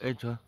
哎车